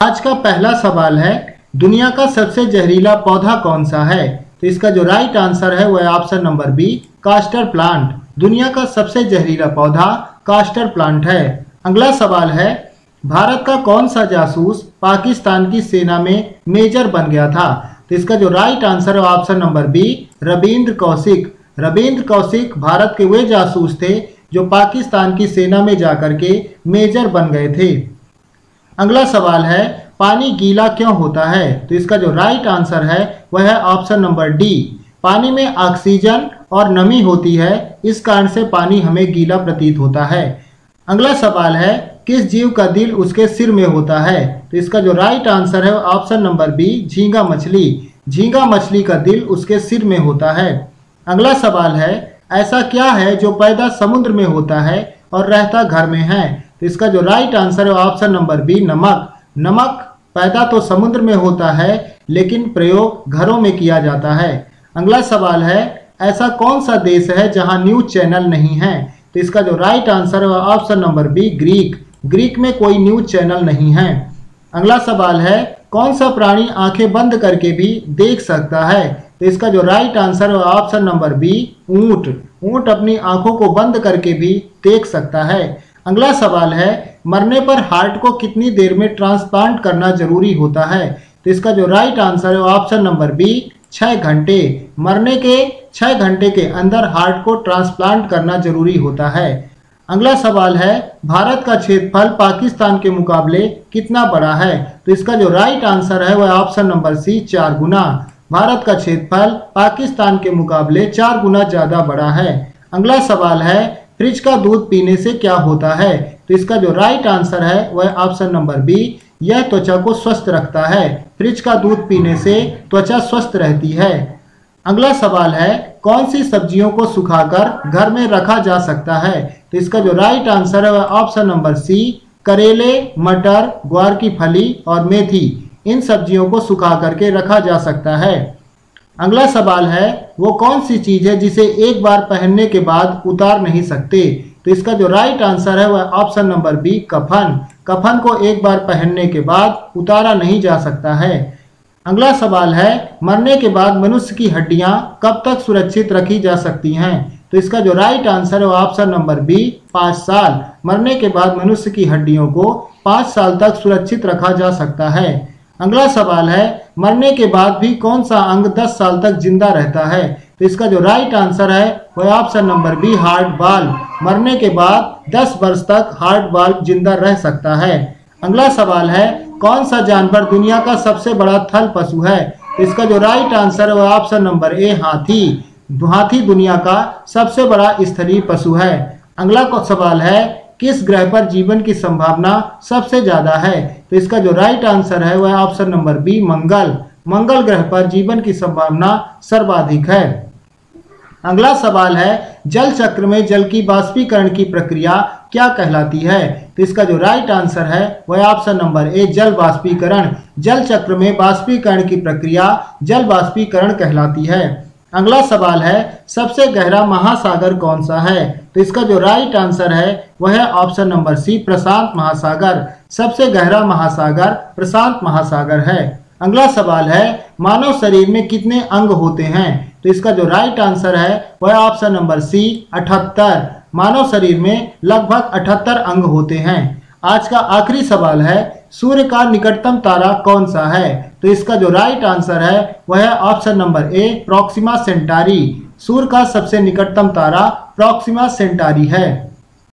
आज का पहला सवाल है, दुनिया का सबसे जहरीला पौधा कौन सा है? तो इसका जो राइट आंसर है वह option number B castor plant दुनिया का सबसे जहरीला पौधा कास्टर प्लांट है। अगला सवाल है, भारत का कौन सा जासूस पाकिस्तान की सेना में मेजर बन गया था? तो इसका जो राइट आंसर है option number B Ravindra Kaushik. Ravindra Kaushik Bharat के वे जासूस थे, जो पाकिस्तान की सेना में जाकर के मेजर बन गए थे। अगला सवाल है, पानी गीला क्यों होता है? तो इसका जो राइट आंसर है, वह है ऑप्शन नंबर डी पानी में ऑक्सीजन और नमी होती है, इस कारण से पानी हमें गीला प्रतीत होता है। अगला सवाल है, किस जीव का दिल उसके सिर में होता है? तो इसका जो राइट आंसर है ऑप्शन नंबर बी झींगा मछली। झींगा मछली का दिल उसके सिर में होता है। अगला सवाल है, ऐसा क्या है जो पैदा समुद्र में होता है और रहता घर में है? तो इसका जो राइट आंसर है ऑप्शन नंबर बी नमक। नमक पैदा तो समुद्र में होता है, लेकिन प्रयोग घरों में किया जाता है। अगला सवाल है, ऐसा कौन सा देश है जहाँ न्यूज़ चैनल नहीं है? तो इसका जो राइट आंसर है option number B Greek Greek में कोई न्यूज़ चैनल नहीं है। अगला सवाल है, कौन सा प्राणी आँखें बंद करके भी देख सकता है? तो इसका जो राइट आंसर है ऑप्शन नंबर बी ऊँट। ऊँट अपनी आँखों को बंद करके भी देख सकता है। अगला सवाल है, मरने पर हार्ट को कितनी देर में ट्रांसप्लांट करना ज़रूरी होता है? तो इसका जो राइट आंसर है ऑप्शन नंबर बी छः घंटे। मरने के छः घंटे के अंदर हार्ट को ट्रांसप्लांट करना ज़रूरी होता है। अगला सवाल है, भारत का क्षेत्रफल पाकिस्तान के मुकाबले कितना बड़ा है? तो इसका जो राइट आंसर है वह ऑप्शन नंबर सी चार गुना। भारत का क्षेत्रफल पाकिस्तान के मुकाबले चार गुना ज़्यादा बड़ा है। अगला सवाल है फ्रिज का दूध पीने से क्या होता है? तो इसका जो राइट आंसर है, वह ऑप्शन नंबर बी यह त्वचा को स्वस्थ रखता है। फ्रिज का दूध पीने से त्वचा स्वस्थ रहती है। अगला सवाल है, कौन सी सब्जियों को सुखाकर घर में रखा जा सकता है? तो इसका जो राइट आंसर है, वह ऑप्शन नंबर सी करेले, मटर, ग्वार की फली और मेथी। इन सब्जियों को सुखा करके रखा जा सकता है। अगला सवाल है, वो कौन सी चीज़ है जिसे एक बार पहनने के बाद उतार नहीं सकते? तो इसका जो राइट आंसर है वह ऑप्शन नंबर बी कफन। कफन को एक बार पहनने के बाद उतारा नहीं जा सकता है। अगला सवाल है, मरने के बाद मनुष्य की हड्डियाँ कब तक सुरक्षित रखी जा सकती हैं? तो इसका जो राइट आंसर है, वो ऑप्शन नंबर बी पाँच साल। मरने के बाद मनुष्य की हड्डियों को पाँच साल तक सुरक्षित रखा जा सकता है। अगला सवाल है, मरने के बाद भी कौन सा अंग 10 साल तक ज़िंदा रहता है? तो इसका जो राइट आंसर है वह ऑप्शन नंबर बी हार्ट बाल मरने के बाद 10 वर्ष तक हार्ट बाल ज़िंदा रह सकता है। अगला सवाल है, कौन सा जानवर दुनिया का सबसे बड़ा थल पशु है? तो इसका जो राइट आंसर है वह ऑप्शन नंबर ए हाथी. हाथी दुनिया का सबसे बड़ा स्थलीय पशु है। अगला सवाल है किस ग्रह पर जीवन की संभावना सबसे ज़्यादा है? तो इसका जो राइट आंसर है वह ऑप्शन नंबर बी मंगल। मंगल ग्रह पर जीवन की संभावना सर्वाधिक है। अगला सवाल है, जल चक्र में जल की बाष्पीकरण की प्रक्रिया क्या कहलाती है? तो इसका जो राइट आंसर है वह ऑप्शन नंबर ए जल बाष्पीकरण। जल चक्र में बाष्पीकरण की प्रक्रिया जल बाष्पीकरण कहलाती है। अगला सवाल है, सबसे गहरा महासागर कौन सा है? तो इसका जो राइट आंसर है, वह है ऑप्शन नंबर सी प्रशांत महासागर। सबसे गहरा महासागर, प्रशांत महासागर है। अगला सवाल है, मानव शरीर में कितने अंग होते हैं? तो इसका जो राइट आंसर है, वह ऑप्शन नंबर सी अठहत्तर। मानव शरीर में लगभग अठहत्तर अंग होते हैं। आज का आखिरी सवाल है सूर्य का निकटतम तारा कौन सा है? तो इसका जो राइट आंसर है, वह है option number A Proxima Centauri सूर्य का सबसे निकटतम तारा प्रोक्सिमा सेंटारी है।